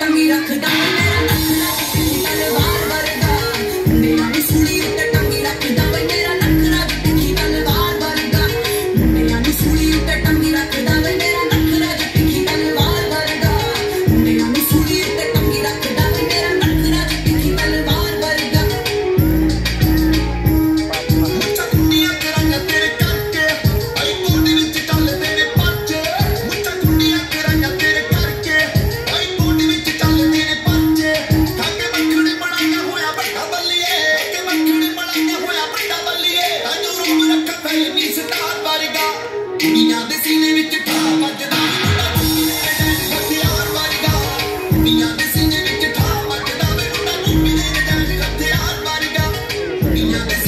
ਟੰਗੀ ਰੱਖਦਾ। ਮੇਰਾ ਲੱਖਣਾ ਕਿੰਨੀ ਗੱਲ ਵਾਰ ਵਰਦਾ ਮੇਰਾ ਨੇ ਸੂਲੀ ਉੱਤੇ ਟੰਗੀ ਰੱਖਦਾ। ਮੇਰਾ ਲੱਖਣਾ ਕਿੰਨੀ ਗੱਲ ਵਾਰ ਵਰਦਾ ਮੇਰਾ ਨੇ ਸੂਲੀ ਉੱਤੇ ਟੰਗੀ ਰੱਖਦਾ ਮੇਰਾ ਲੱਖਣਾ ਕਿੰਨੀ ਗੱਲ ਵਾਰ ਵਰਦਾ ਮੇਰਾ Música